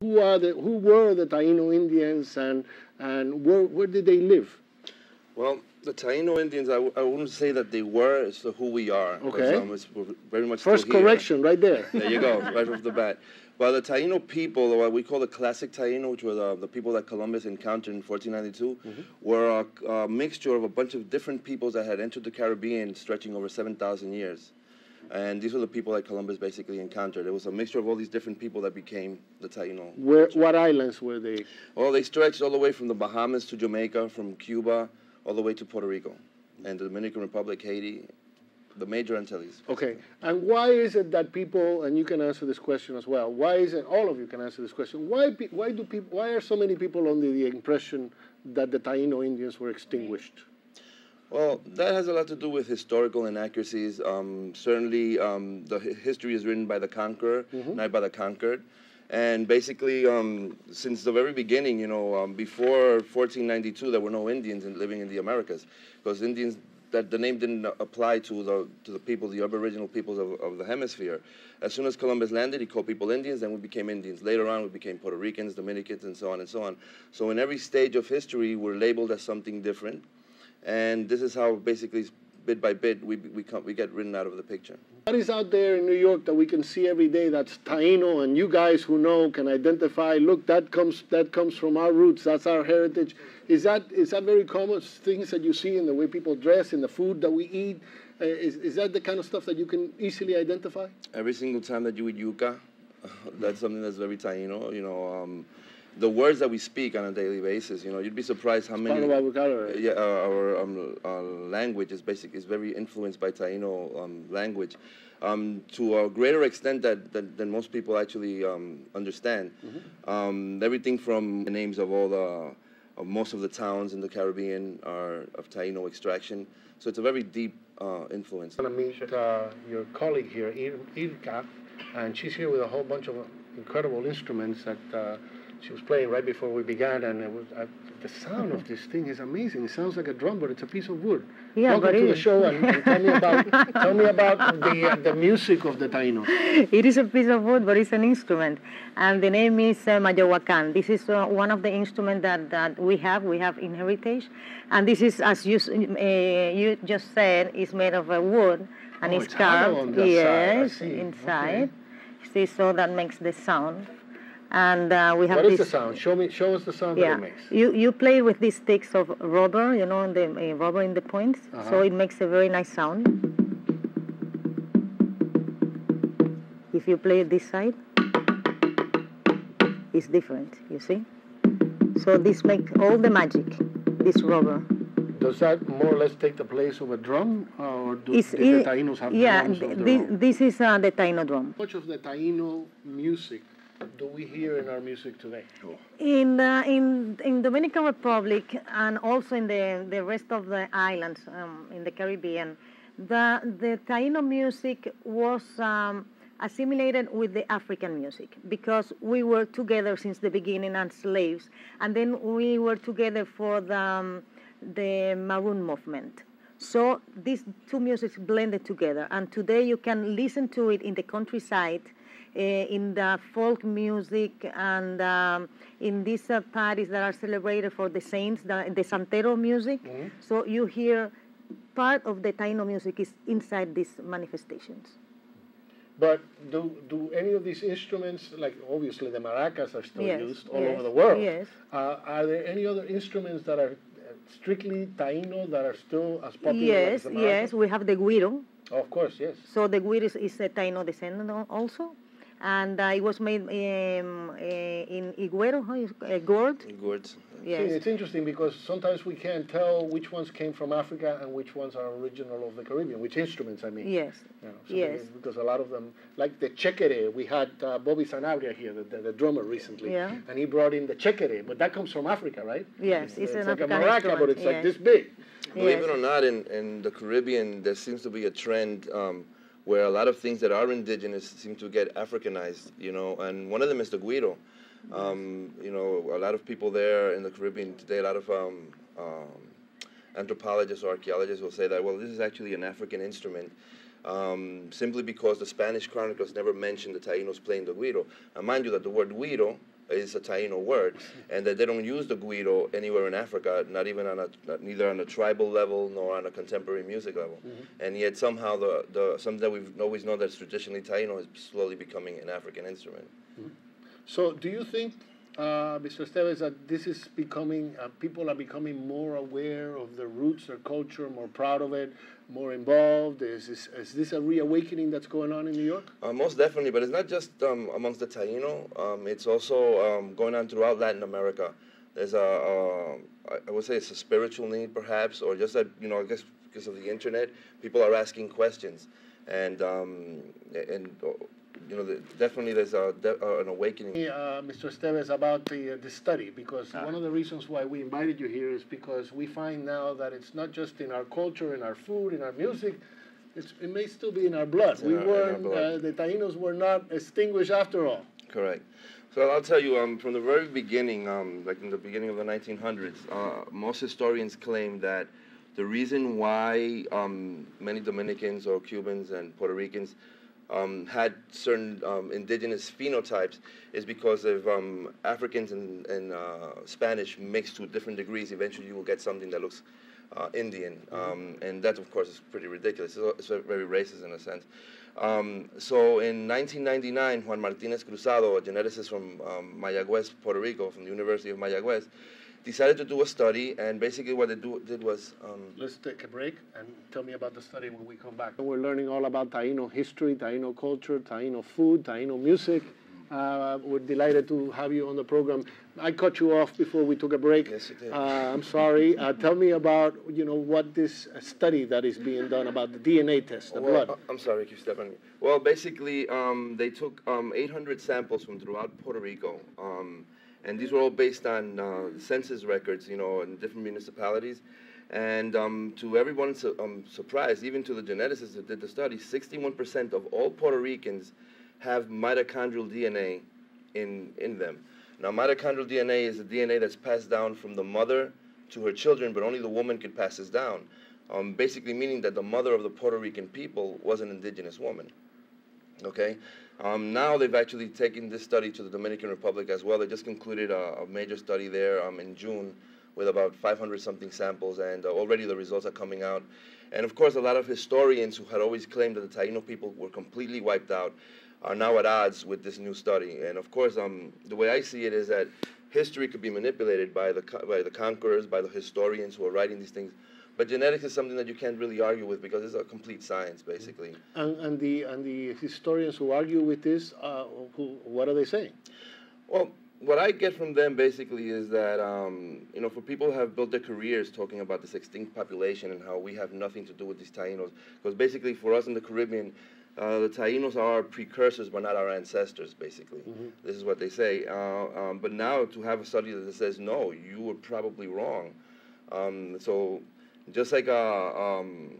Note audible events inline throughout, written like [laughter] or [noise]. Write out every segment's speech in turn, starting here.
Who are the who were the Taino Indians and and where where did they live? Well, the Taino Indians, I w- I wouldn't say that they were, it's the who we are. Okay. um, it's- we're very much First correction, right there. There you go, right off the bat. Well, the Taino people, or what we call the classic Taino, which were the, the people that Columbus encountered in 1492, Mm-hmm. were a, a mixture of a bunch of different peoples that had entered the Caribbean stretching over 7,000 years. And these were the people that Columbus basically encountered. It was a mixture of all these different people that became the Taino. Where what islands were they? Well, they stretched all the way from the Bahamas to Jamaica, from Cuba all the way to Puerto Rico, and the Dominican Republic, Haiti, the major Antilles. Okay, and why is it that people, and you can answer this question as well, why is it, all of you can answer this question, why, why do people, why are so many people under the impression that the Taino Indians were extinguished? Well, that has a lot to do with historical inaccuracies. Um, certainly, um, the history is written by the conqueror, not by the conquered. And basically, um, since the very beginning, you know, um, before 1492, there were no Indians in, living in the Americas, because Indians, that the name didn't apply to the to the people, the Aboriginal peoples of, of the hemisphere. As soon as Columbus landed, he called people Indians, then we became Indians. Later on, we became Puerto Ricans, Dominicans, and so on and so on. So in every stage of history, we're labeled as something different and this is how basically bit by bit we we come, we get written out of the picture. What is out there in New York that we can see every day that's Taino, and you guys who know can identify? Look, that comes that comes from our roots. That's our heritage. Is that is that very common things that you see in the way people dress, in the food that we eat? Uh, is is that the kind of stuff that you can easily identify? Every single time that you eat yuca, [laughs] that's something that's very Taino. You know, um, the words that we speak on a daily basis. You know, you'd be surprised how Part many. of our vocabulary. Yeah, uh, our um, uh, language is basic is very influenced by Taino um, language, um, to a greater extent that, that than most people actually um, understand. Um, everything from the names of all the of most of the towns in the Caribbean are of Taino extraction. So it's a very deep uh, influence. I'm going to meet uh, your colleague here, Ir- Irka, and she's here with a whole bunch of incredible instruments that uh, she was playing right before we began, and it was, uh, the sound of this thing is amazing. It sounds like a drum, but it's a piece of wood. Yeah, Welcome to the is. show, and, and tell me about tell me about the uh, the music of the Taino. It is a piece of wood, but it's an instrument, and the name is uh. This is uh, one of the instruments that, that we have. We have in heritage, and this is, as you uh, you just said, is made of uh, wood, and Oh, it's it's carved. that side, I yes, inside. See, so that makes the sound, and uh, we have What is this. the sound? Show me, show us the sound that it makes. you you play with these sticks of rubber, you know, the uh, rubber in the points, so Uh-huh. it makes a very nice sound. If you play this side, it's different. You see. So this makes all the magic. This rubber. Does that more or less take the place of a drum, uh, or do, did the Tainos have yeah, drums of th- their this is uh, the Taino drum. Much of the Taino music do we hear in our music today? In the, in in Dominican Republic and also in the, the rest of the islands um, in the Caribbean, the the Taino music was um, assimilated with the African music because we were together since the beginning as slaves, and then we were together for the um, the Maroon movement. So these two musics blended together, and today you can listen to it in the countryside, uh, in the folk music, and um, in these uh, parties that are celebrated for the saints, the, the Santero music. So you hear part of the Taino music is inside these manifestations. But do, do any of these instruments, like obviously the maracas are still Yes, used all yes, over the world. yes. Uh, are there any other instruments that are uh, strictly Taino that are still as popular yes, as the maracas? yes, we have the guiro. Of course, yes. So the guiro is, is a Taino descendant also. And uh, it was made um, uh, in higüero, how is uh, gourd. Gourds. See, Yes. it's interesting because sometimes we can't tell which ones came from Africa and which ones are original of the Caribbean, which instruments, I mean. Yes. You know, so Yes. Because a lot of them, like the chekere, we had uh, Bobby Sanabria here, the, the, the drummer recently, Yeah. and he brought in the chekere, but that comes from Africa, right? Yes, it's, an like a African maraca, but instrument, it's like this big. Believe Yes. it or not, in, in the Caribbean, there seems to be a trend um, where a lot of things that are indigenous seem to get Africanized, you know, and one of them is the guiro. Um, you know, a lot of people there in the Caribbean today, a lot of um, um, anthropologists or archaeologists will say that, well, this is actually an African instrument. Um, simply because the Spanish chronicles never mention the Taínos playing the guiro. And mind you that the word guiro is a Taino word, and that they don't use the guiro anywhere in Africa, not even on a not, neither on a tribal level nor on a contemporary music level, mm-hmm. and yet somehow the, the something that we've always known that's traditionally Taino is slowly becoming an African instrument. Mm-hmm. So, do you think, uh, Mr. Estevez, that this is becoming, uh, people are becoming more aware of their roots, their culture, more proud of it, more involved? Is this, is this a reawakening that's going on in New York? Uh, most definitely, but it's not just um, amongst the Taino. Um, it's also um, going on throughout Latin America. There's a, a, I would say it's a spiritual need, perhaps, or just that you know, I guess because of the internet, people are asking questions, and um, and uh, you know, the, definitely there's a, de- uh, an awakening. Uh, Mr. Estevez, about the, uh, the study, because one of the reasons why we invited you here is because we find now that it's not just in our culture, in our food, in our music, it's, it may still be in our blood. we blood. uh, the Tainos were not extinguished after all. Correct. So I'll tell you, um, from the very beginning, um, like in the beginning of the 1900s, uh, most historians claim that the reason why um, many Dominicans or Cubans and Puerto Ricans um, had certain um, indigenous phenotypes is because of um, Africans and, and uh, Spanish mixed to different degrees. Eventually, you will get something that looks uh, Indian, um, and that, of course, is pretty ridiculous. It's, it's very racist in a sense. Um, so in 1999, Juan Martinez Cruzado, a geneticist from um, Mayagüez, Puerto Rico, from the University of Mayagüez, decided to do a study, and basically what they do, did was um, Let's take a break and tell me about the study when we come back. We're learning all about Taino history, Taino culture, Taino food, Taino music. Uh, we're delighted to have you on the program. I cut you off before we took a break. Yes, you did. Uh, I'm sorry. Uh, tell me about you know what this uh, study that is being done about the DNA test, the Well, blood. uh, I'm sorry, keep stepping on me. Well, basically, um, they took um, 800 samples from throughout Puerto Rico, um, and these were all based on uh, census records, you know, in different municipalities. And um, to everyone's um, surprise, even to the geneticists that did the study, 61% of all Puerto Ricans have mitochondrial DNA in, in them. Now, mitochondrial DNA is the DNA that's passed down from the mother to her children, but only the woman could pass this down. Um, basically, meaning that the mother of the Puerto Rican people was an indigenous woman. Okay? Um, now they've actually taken this study to the Dominican Republic as well. They just concluded a, a major study there um, in June with about 500 something samples, and uh, already the results are coming out. And of course, a lot of historians who had always claimed that the Taino people were completely wiped out are now at odds with this new study. And of course, um, the way I see it is that history could be manipulated by the, by the conquerors, by the historians who are writing these things. But genetics is something that you can't really argue with because it's a complete science, basically. And, and the and the historians who argue with this, uh, who, what are they saying? Well, what I get from them basically is that um, you know, for people who have built their careers talking about this extinct population and how we have nothing to do with these Tainos, because basically for us in the Caribbean, uh, the Tainos are our precursors, but not our ancestors. Basically, this is what they say. Uh, um, but now to have a study that says no, you were probably wrong. Um, so, just like a, um,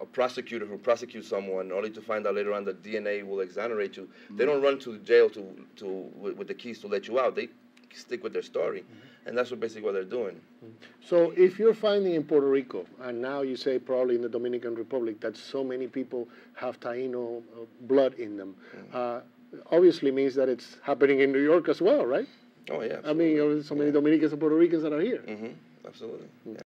a prosecutor who prosecutes someone only to find out later on that DNA will exonerate you, they don't run to jail to, to with, with the keys to let you out. They stick with their story, and that's what basically what they're doing. So if you're finding in Puerto Rico, and now you say probably in the Dominican Republic that so many people have Taino uh, blood in them, uh, obviously means that it's happening in New York as well, right? Oh yeah. I mean, there are so many Dominicans and Puerto Ricans that are here. hmm absolutely. Yeah.